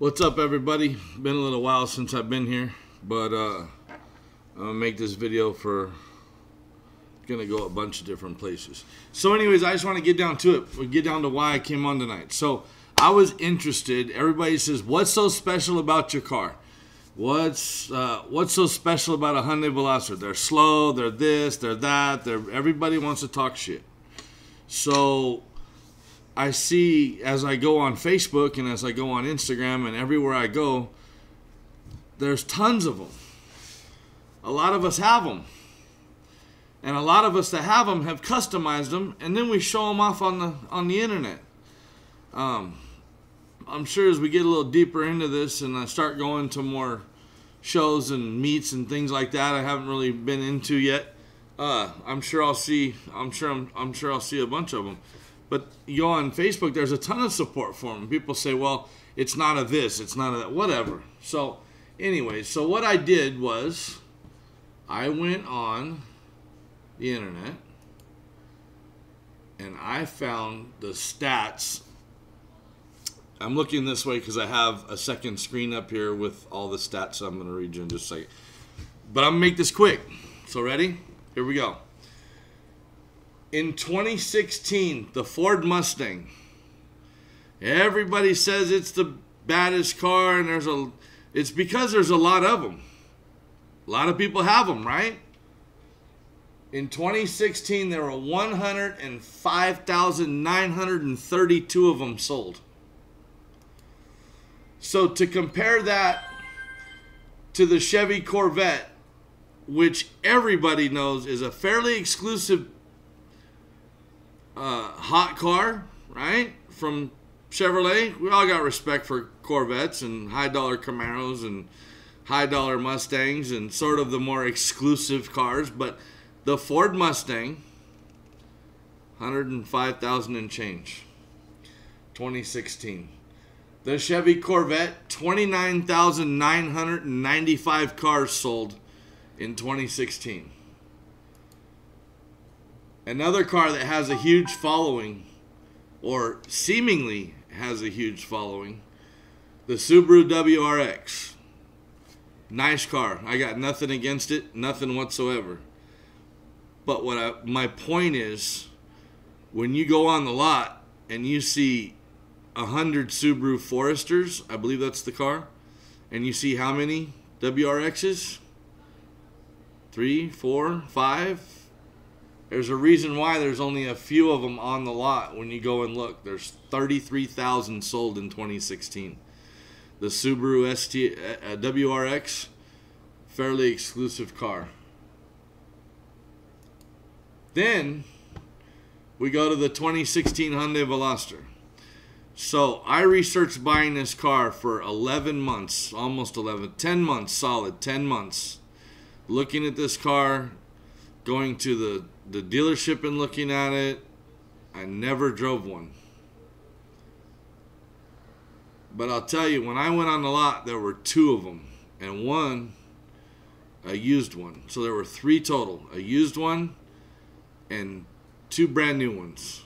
What's up, everybody? Been a little while since I've been here, but uh, I'm gonna make this video for gonna go a bunch of different places. So, anyways, I just want to get down to it. Get down to why I came on tonight. So, I was interested. Everybody says, "What's so special about your car? What's uh, what's so special about a Hyundai Veloster? They're slow. They're this. They're that. They're everybody wants to talk shit." So I see as I go on Facebook and as I go on Instagram and everywhere I go, there's tons of them. A lot of us have them. And a lot of us that have them have customized them and then we show them off on the on the internet. Um, I'm sure as we get a little deeper into this and I start going to more shows and meets and things like that I haven't really been into yet. Uh, I'm sure I'll see. I'm sure. I'm, I'm sure I'll see a bunch of them. But you go on Facebook, there's a ton of support for them. People say, well, it's not a this, it's not a that, whatever. So, anyway, so what I did was I went on the internet and I found the stats. I'm looking this way because I have a second screen up here with all the stats I'm going to read you in just a second. But I'm going to make this quick. So, ready? Here we go in 2016, the Ford Mustang. Everybody says it's the baddest car, and there's a. It's because there's a lot of them. A lot of people have them, right? In 2016, there were 105,932 of them sold. So to compare that to the Chevy Corvette, which everybody knows is a fairly exclusive uh, hot car, right? From Chevrolet. We all got respect for Corvettes and high dollar Camaros and high dollar Mustangs and sort of the more exclusive cars. But the Ford Mustang, 105,000 and change, 2016. The Chevy Corvette, 29,995 cars sold in 2016. Another car that has a huge following, or seemingly has a huge following, the Subaru WRX. Nice car. I got nothing against it, nothing whatsoever. But what I, my point is, when you go on the lot and you see a hundred Subaru Foresters, I believe that's the car, and you see how many WRXs? Three, four, five, there's a reason why there's only a few of them on the lot when you go and look. There's 33,000 sold in 2016. The Subaru ST uh, WRX, fairly exclusive car. Then we go to the 2016 Hyundai Veloster. So I researched buying this car for 11 months, almost 11, 10 months solid, 10 months. Looking at this car, going to the the dealership and looking at it. I never drove one. But I'll tell you, when I went on the lot, there were two of them, and one, a used one. So there were three total a used one and two brand new ones.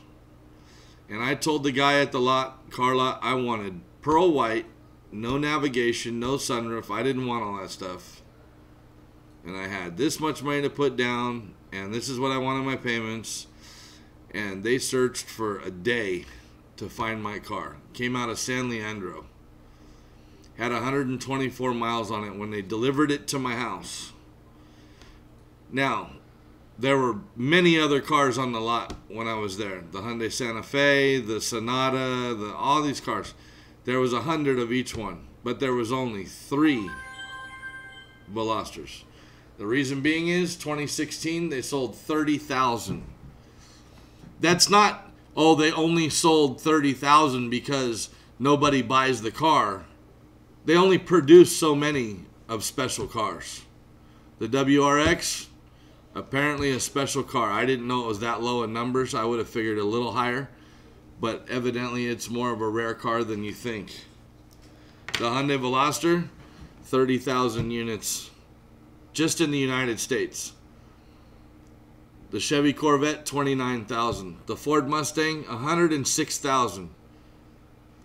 And I told the guy at the lot, car lot, I wanted pearl white, no navigation, no sunroof. I didn't want all that stuff. And I had this much money to put down and this is what I wanted my payments. And they searched for a day to find my car. Came out of San Leandro. Had 124 miles on it when they delivered it to my house. Now, there were many other cars on the lot when I was there. The Hyundai Santa Fe, the Sonata, the all these cars. There was a hundred of each one, but there was only three Velosters. The reason being is 2016 they sold 30,000. That's not oh they only sold 30,000 because nobody buys the car. They only produce so many of special cars. The WRX apparently a special car. I didn't know it was that low in numbers. I would have figured a little higher, but evidently it's more of a rare car than you think. The Hyundai Veloster 30,000 units just in the United States. The Chevy Corvette, 29,000. The Ford Mustang, 106,000.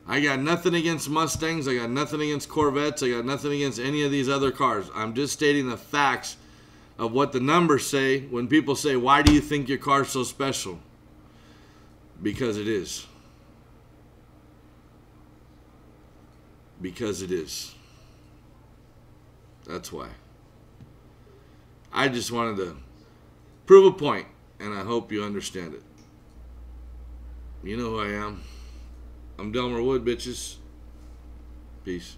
I got nothing against Mustangs. I got nothing against Corvettes. I got nothing against any of these other cars. I'm just stating the facts of what the numbers say when people say, Why do you think your car's so special? Because it is. Because it is. That's why. I just wanted to prove a point, and I hope you understand it. You know who I am. I'm Delmer Wood, bitches. Peace.